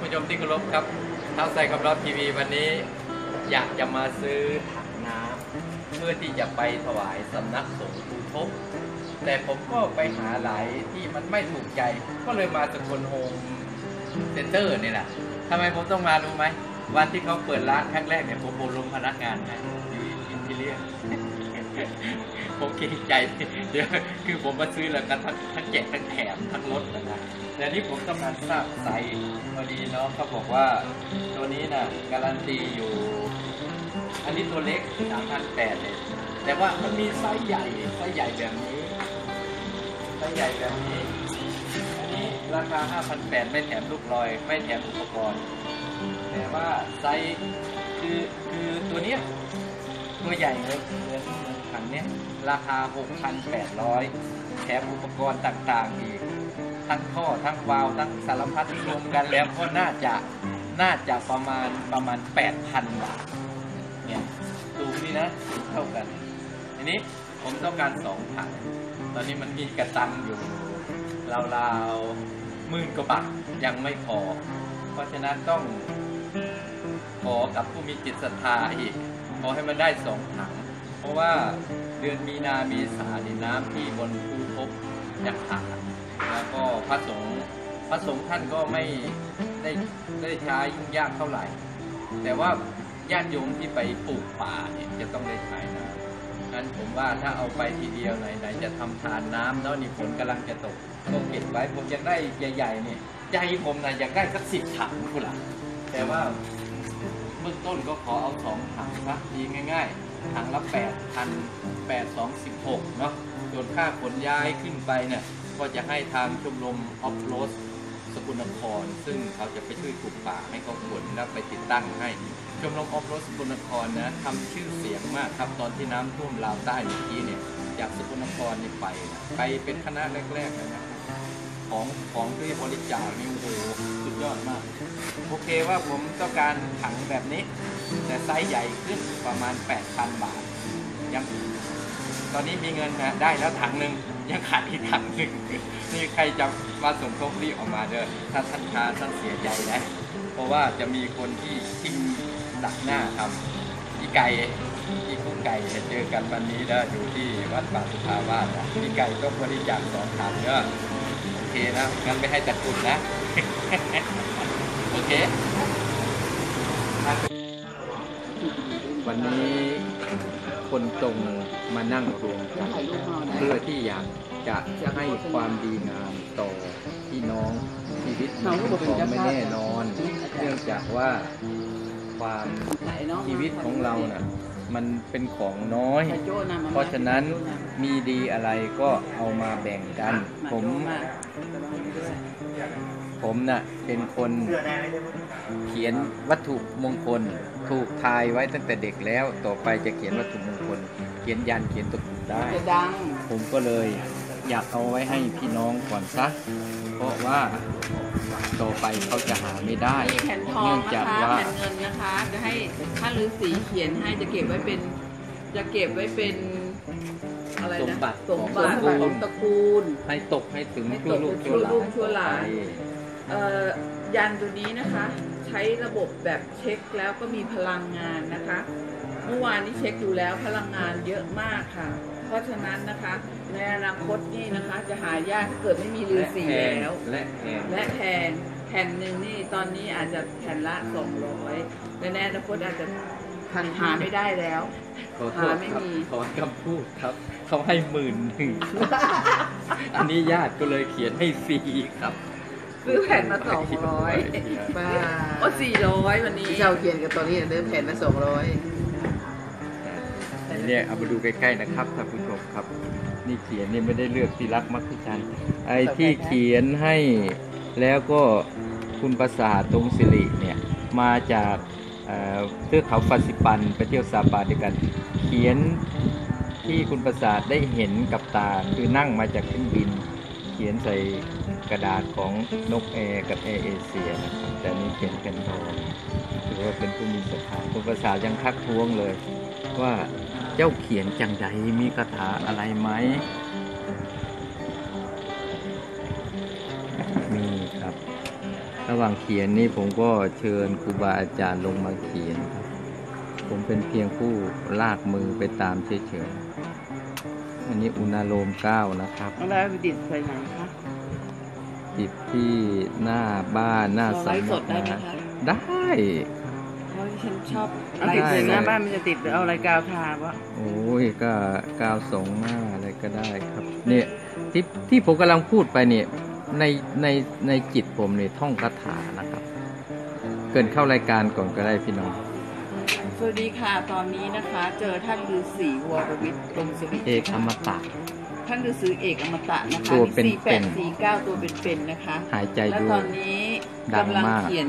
ผู้ชมที่เคารพครับเท้าใส่กับรอบทีวีวันนี้ อยากจะมาซื้อถังน้ำเพื่อที่จะไปถวายสำนักสงฆ์ภูทบแต่ผมก็ไปหาหลายที่มันไม่ถูกใจ ก็เลยมาสกลโฮมเซ็นเตอร์นี่แหละทำไมผมต้องมารู้ไหม วันที่เขาเปิดร้านครั้งแรกเนี่ยผมอบรมพนักงานไง ผมเกรงใจเดี๋ยวคือผมมาซื้อแล้วกันทั้งทั้งแจกทั้งแถมทั้งลดนะนะแต่นี่ผมต้องการทราบไซส์พอดีเนาะเขาบอกว่า ตัวนี้นะการันตีอยู่ อันนี้ตัวเล็ก3,800เลยแต่ว่ามันมีไซส์ใหญ่ไซส์ใหญ่แบบนี้ไซส์ใหญ่แบบนี้อันนี้ราคา5,800ไม่แถมลูกลอย ไม่แถมอุปกรณ์แต่ว่าไซส์คือคือตัวเนี้ยตัวใหญ่เลยเหมือน ถังเนี้ยราคา 6,800 แถมอุปกรณ์ต่างๆอีก ทั้งท่อทั้งวาล์วทั้งสารพัดรวมกันแล้วก็น่าจะน่าจะประมาณประมาณ 8,000 บาทเนี่ยสูงนี่นะเท่ากันทีนี้ผมต้องการสองถัง ตอนนี้มันมีกระตังอยู่ราวๆหมื่นกว่าบาทยังไม่พอ เพราะฉะนั้นต้องขอกับผู้มีจิตศรัทธาอีก ขอให้มันได้สองถัง เพราะว่าเดือนมีนาเมษาเนี่ยน้ำที่บนภูทบจะขาดแล้วก็พระสงฆ์พระสงฆ์ท่านก็ไม่ได้ได้ใช้ยุ่งยากเท่าไหร่ แต่ว่าญาติโยมที่ไปปลูกป่าเนี่ยจะต้องได้ใช้น้ำนั้นผมว่าถ้าเอาไปทีเดียวไหนไหนจะทำทานน้ำแล้วนี่ฝนกำลังจะตกก็เก็บไว้ผมอยากได้ใหญ่ๆเนี่ยใจผมนะอยากได้สักสิบถังคุณล่ะแต่ว่าเบื้องต้นก็ขอเอาสองถังนะดีง่าย ๆ ถังละแปดพันแปดสองสิบหกเนาะส่วนค่าขนย้ายขึ้นไปเนี่ยก็จะให้ทางชมรมออฟโรดสกุลนคร ซึ่งเขาจะไปช่วยปลูกป่าให้เขาขนแล้วไปติดตั้งให้ชมรมออฟโรดสกลนครนะทำชื่อเสียงมากครับตอนที่น้ำท่วมลาวใต้เมื่อกี้เนี่ยจากสกลนครเนี่ยไป ไปเป็นคณะแรกๆนะครับของของที่บริจาคนี่โอ้โห ยอดมาก โอเคว่าผมต้องการถังแบบนี้ แต่ไซส์ใหญ่ขึ้นประมาณ 8,000 บาท ยังตอนนี้มีเงินนะได้แล้วถังหนึ่งยังขาดอีกถังหนึ่งนี่ใครจะมาสมทบรีบออกมาเด้อถ้าท่านช้าท่านเสียใจนะเพราะว่าจะมีคนที่ทิ้งดักหน้าทำพี่ไก่พี่กุ้งไก่จะเจอกันวันนี้แล้วอยู่ที่วัดป่าสุทาวาสนะพี่ไก่ต้องบริจาคสองถังเด้อ เคนะงั้นไม่ให้ตะกุดนะ โอเค วันนี้คนตรงมานั่งรวมกันเพื่อที่อยากจะจะให้ความดีงามต่อพี่น้องชีวิตของไม่แน่นอน เนื่องจากว่าความชีวิตของเราน่ะ มันเป็นของน้อย เพราะฉะนั้นมีดีอะไรก็เอามาแบ่งกัน ผม ผมน่ะเป็นคนเขียนวัตถุมงคล ถูกทายไว้ตั้งแต่เด็กแล้ว ต่อไปจะเขียนวัตถุมงคล เขียนยันเขียนตะกรุดได้จะดังผมก็เลย อยากเอาไว้ให้พี่น้องก่อนซะ เพราะว่าต่อไปเขาจะหาไม่ได้มีแผ่นทองเนื่องนะจากคะว่าแผ่นเงินนะคะ จะให้ท่านฤาษีเขียนให้จะเก็บไว้เป็น จะเก็บไว้เป็นอะไรสมนะบัติสมบัติของของตระกูล ให้ตกให้ถึงให้ตกชั่วลูกชั่วหลานชั่วลูกชั่วหลานต่อไปเอ่อยันตัวนี้นะคะ ใช้ระบบแบบเช็คแล้วก็มีพลังงานนะคะ เมื่อวานนี้เช็คดูแล้วพลังงานเยอะมากค่ะ เพราะฉะนั้นนะคะ ในอนาคตนี่นะคะ จะหายากถ้าเกิดไม่มีฤาษีแล้ว และแพงและแพงแผ่นหนึ่งนี่ตอนนี้อาจจะแผ่นละสองร้อยและในอนาคตอาจจะหาไม่ได้แล้ว ขอโทหาษไม่ครับมี ถอนคำพูดครับ เขาให้หมื่นหนึ่ง อันนี้ญาติก็เลยเขียนให้ฟรีครับซื้อแผ่นมาสองร้อย บ้าโอ้สี่ร้อยวันนี้ ที่เจ้าเขียนกับตัวนี้เดิมแผ่นละสองร้อย เนี่ยเอามาดูใกล้ๆนะครับท่านผู้ชมครับ นี่เขียนนี่ไม่ได้เลือกที่รักมักที่ชังไอ้ที่เขียนให้แล้วก็คุณประสาทตรงสิริเนี่ยมาจากเอ่อเทือกเขาฟาสิปันไปเที่ยวซาปาด้วยกัน เขียนที่คุณประสาทได้เห็นกับตาคือนั่งมาจากเครื่องบิน เขียนใส่กระดาษของนกแอร์กับแอร์เอเชียนะครับแต่นี่เขียนเป็นทองถือว่าเป็นผู้มีศรัทธาคุณประสาทยังทักท้วงเลยว่า เจ้าเขียนจังใดมีคาถาอะไรไหม มีครับคระหว่างเขียนนี่ผมก็เชิญครูบาอาจารย์ลงมาเขียนครับ ผมเป็นเพียงผู้ลากมือไปตามเฉยๆ อันนี้อุณาโลมเก้านะครับแล้วไปติดไปไหนคะติดที่หน้าบ้านหน้าเราไลฟ์สสำนัดกได้ไหมงานคะได้เพ ราะฉันชอบเอาติดได้ถึงหน้าเลยบ้านมันจะติดหรือเอาอะไรกาวทาวะโอ้ยก็กาวสองหน้าอะไรก็ได้ครับ เนี่ยที่ที่ผมกำลังพูดไปเนี่ยในในในจิตผมเนี่ยท่องคาถานะครับ เกินเข้ารายการก่อนก็ได้พี่น้อง สวัสดีค่ะตอนนี้นะคะ เจอท่านฤาษีวรวิทย์ตรงสวิตเอกอมตะท่านฤาษีเอกอมตะนะคะตัวเป็นสี่แปเป็ดนสี่เก้าตัวเป็นๆนะคะ หายใจและด้ตวอยนนี้ ดังกำลังมาก เขียน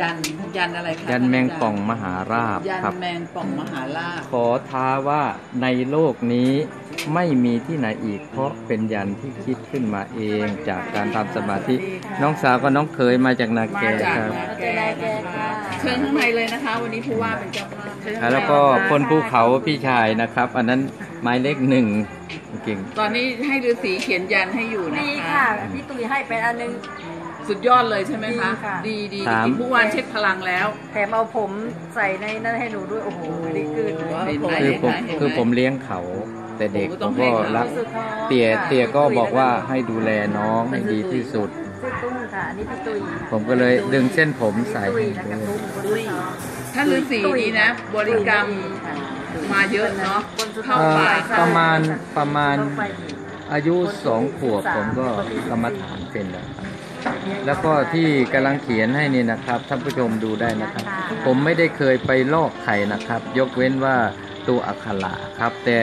ยันยันอะไรคะยันแมงป่องท่านมหาราบอาจารย์ยันครับ แมงป่องมหาราชขอท้าว่าในโลกนี้ไม่มีที่ไหนอีก เพราะเป็นยันที่คิดขึ้นมาเองจากการทำสมาธิ น้องสาวก็น้องเคยมาจากนาแกมาจากครับ นาแกนะคะเชิญข้างในเลยนะคะ วันนี้ผู้ว่าเป็นเจ้าภาพเชิญข้างในแล้วก็คนภูเขาพี่ชายนะครับ อันนั้นหมายเลขหนึ่งเก่ง ตอนนี้ให้ฤาษีเขียนยันให้อยู่นะดีคะ ค่ะ พี่ตุยให้ไปอันนึง สุดยอดเลยใช่ไหมคะ ดีค่ะ ดีดีถามจริงๆผู้ว่าเช็คพลังแล้วแถมเอาผมใส่ในนั้นให้หนูด้วย โอ้โหดีขึ้นเห็นไหมคือผมเห็นไหมคือผมเลี้ยงเขาแต่เด็กผมก็ผต้อมงให้ก็เขารักเตี๋ยเตี๋ยก็บอกว่าให้ดูแลน้องให้ดีที่สุด ชื่อตุ้งค่ะอันนี้พี่ตุยค่ะผมก็เลยดึงเส้นผมใส่ตุให้ยแล้วด้ก็วยตุ้งตุ้ยท่านฤาษีนี้นะ บริกรรมมาเยอะเนาะเข้าเอ่อป่าประมาณประมาณต้องไปอายุสองขวบผมก็กรรมฐานเป็นแล้วครับ แล้วก็ที่กำลังเขียนให้นี่นะครับท่านผู้ชมดูได้นะครับ ผมไม่ได้เคยไปลอกไข่นะครับ ยกเว้นว่าตัวอักขระครับ แต่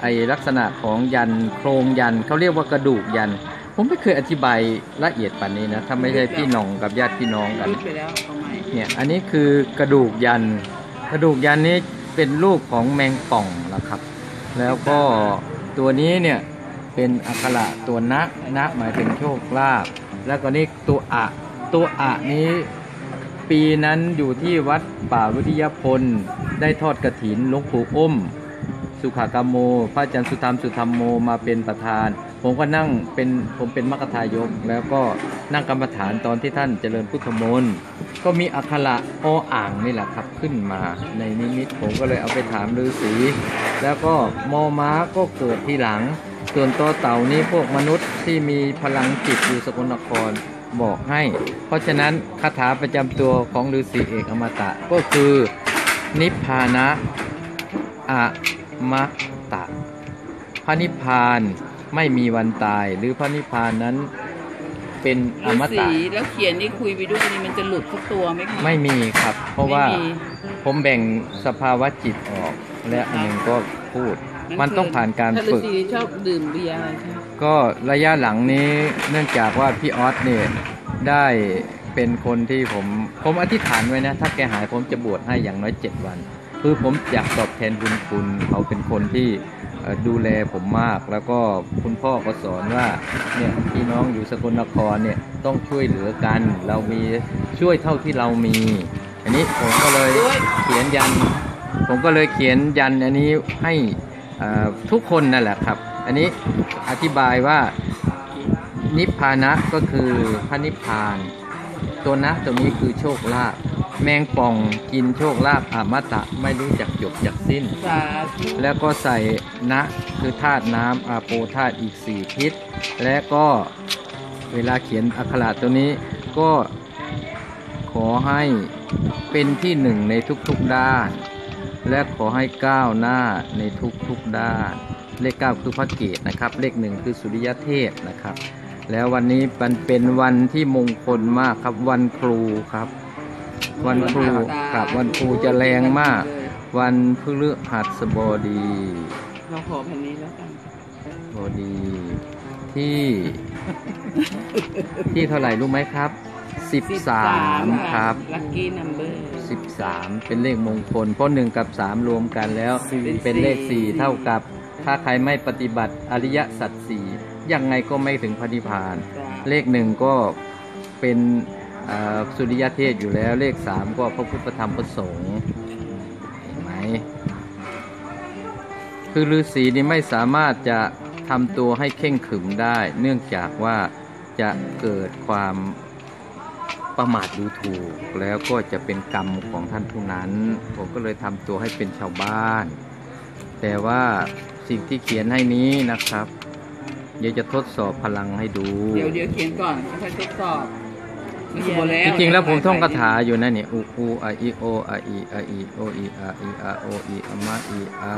ไอลักษณะของยันโครงยันเขาเรียกว่ากระดูกยัน ผมไม่เคยอธิบายละเอียดป่านนี้นะถ้าไม่ใช่พี่น้องกับญาติพี่น้องกันรุดไปแล้วเอาไหมเนี่ยอันนี้คือกระดูกยัน กระดูกยันนี้เป็นรูปของแมงป่องนะครับ แล้วก็ตัวนี้เนี่ยเป็นอักขระตัวนะนะหมายถึงโชคลาภ แล้วก็นี่ตัวอะตัวอะนี้ปีนั้นอยู่ที่วัดป่าวิทยพล ได้ทอดกระถินหลวงปู่อ้ม สุขากามโม พระอาจารย์สุธรรมสุธรรมโมมาเป็นประธาน ผมก็นั่งเป็นผมเป็นมรรคทายก แล้วก็นั่งกรรมฐานตอนที่ท่านเจริญพุทธมนต์ก็มีอักขระออ่างนี่แหละครับขึ้นมาในนิมิตผมก็เลยเอาไปถามฤาษีแล้วก็มอม้าก็เกิดทีหลัง ส่วนตัวเต่านี้พวกมนุษย์ที่มีพลังจิตอยู่สกลนครบอกให้ เพราะฉะนั้นคาถาประจำตัวของฤาษีเอกอมตะก็คือ นิพพานะอะมะตะ พระนิพพานไม่มีวันตาย หรือพระนิพพานนั้นเป็นอฤามตะษีแล้วเขียนนี่คุยไปด้วยนี่มันจะหลุดสักตัวไหมคะ ไม่มีครับ เพราะว่าไม่มี ผมแบ่งสภาวะจิตออก และอันหนึ่งก็พูด มันต้องผ่านการท่านฤาฝึกษีชอบดื่มเบียร์อะไรคะก็ระยะหลังนี้เนื่องจากว่าพี่ออสเนี่ยได้เป็นคนที่ผมผมอธิษฐานไว้นะ ถ้าแกหายผมจะบวชให้อย่างน้อยเจ็ดวัน คือผมอยากตอบแทนบุญคุณเขาเป็นคนที่เอ่อดูแลผมมาก แล้วก็คุณพ่อก็สอนว่าเนี่ยพี่น้องอยู่สกลนครเนี่ยต้องช่วยเหลือกัน เรามีช่วยเท่าที่เรามี อันนี้ผมก็เลยเขียนยัน ผมก็เลยเขียนยันอันนี้ให้เอ่อ ทุกคนนั่นแหละครับ อันนี้อธิบายว่านิพพานะก็คือพระนิพพาน ตัวนะตัวนี้คือโชคลาภแมงป่องกินโชคลาภอมตะไม่รู้จักจบจักสิ้น แล้วก็ใส่นะคือธาตุน้ำอาโปธาตุอีกสี่ทิศ และก็เวลาเขียนอักขระตัวนี้ก็ขอให้เป็นที่หนึ่งในทุกๆด้าน และขอให้ก้าวหน้าในทุกๆด้าน เลขเก้าคือพระเกตนะครับ เลขหนึ่งคือสุริยเทพนะครับ แล้ววันนี้มันเป็นวันที่มงคลมากครับวันครูครับ วันครูครับวันครูจะแรงมาก วันพฤหัสบดีเราขอแผ่นนี้แล้วกันบดีที่ ที่เท่าไหร่รู้ไหมครับสิบสามครับลัคกี้นัมเบอร์ สิบสามเป็นเลขมงคล เพราะหนึ่งกับสามรวมกันแล้วเป็นเลขสี่เท่ากับ ถ้าใครไม่ปฏิบัติอริยสัจสี่ยังไงก็ไม่ถึงพระนิพพาน เลขหนึ่งก็เป็นอ่าสุริยเทพอยู่แล้วเลขสามก็พระพุทธธรรมพระสงฆ์เห็นไหม คือฤาษีนี่ไม่สามารถจะทำตัวให้เข่งขรึมได้ เนื่องจากว่าจะเกิดความ ประมาทดูถูก แล้วก็จะเป็นกรรมของท่านผู้นั้น ผมก็เลยทำตัวให้เป็นชาวบ้าน แต่ว่าสิ่งที่เขียนให้นี้นะครับ เดี๋ยวจะทดสอบพลังให้ดู เดี๋ยวเดี๋ยวเขียนก่อนค่อยทดสอบ จริงๆแล้วผมท่องคาถาอยู่นะเนี่ยอูอูอาอีโออาอีอาอีโออีอาอีอาโออีอามาอีอา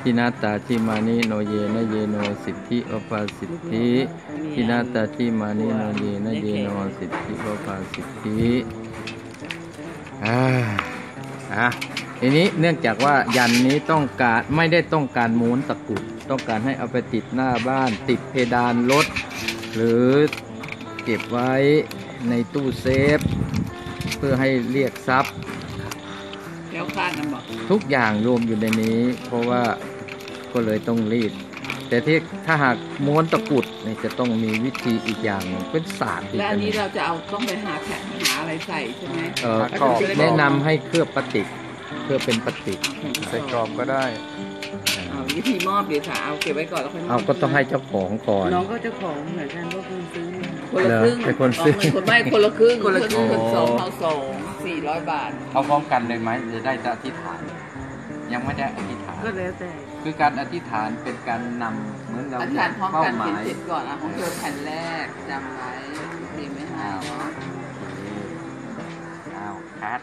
ทินาตาทิมานิโนเยนะเยโนสิทธิโอปาสิทธิทินาตาทิมานิโนเยนะเยโนสิทธิโอปาสิทธิอ่าอะทีนี้เนื่องจากว่ายันนี้ต้องการไม่ได้ต้องการม้วนตะกุดต้องการให้เอาไปติดหน้าบ้าน ติดเพดานรถหรือเก็บไว้ ในตู้เซฟ เพื่อให้เรียกทรัพย์ แล้วคาดนะบอกทุกอย่างรวมอยู่ในนี้ เพราะว่าก็เลยต้องรีด แต่ที่ถ้าหากม้วนตะกรุดเนี่ยจะต้องมีวิธีอีกอย่างหนึ่งเป็นศาสตร์อีกแล้วอันนี้หงเราจะเอาต้องไปหาแผ่นหาอะไรใส่ใช่ไหมเออก็จะได้แนะนำให้เคลือบปฏิกเพื่อเป็นปฏิก ใส่กรอบก็ได้เอา วิธีมอบเดี๋ยวจะเอาเก็บไว้ก่อนแล้วค่อยมอบเอาก็ต้องให้เจ้าของก่อน น้องก็เจ้าของเหมือนกันก็คือซื้อมาคนละครึ่งเหรอเป็นคนซื้อ คนไม่คนละครึ่งคนละครึ่งคนสองเอาสองสี่ร้อยบาท เอาพร้อมกันเลยไหมจะได้จะอธิษฐาน ยังไม่ได้อธิษฐาน ก็แล้วแต่คือการอธิษฐานเป็นการนำเหมือนเราอาจารย์พร้อมเป้ากันหเขียนมายเสร็จก่อนอะของเธอแผ่นแรกจำไว้ดีไหมฮะอ้าวคัด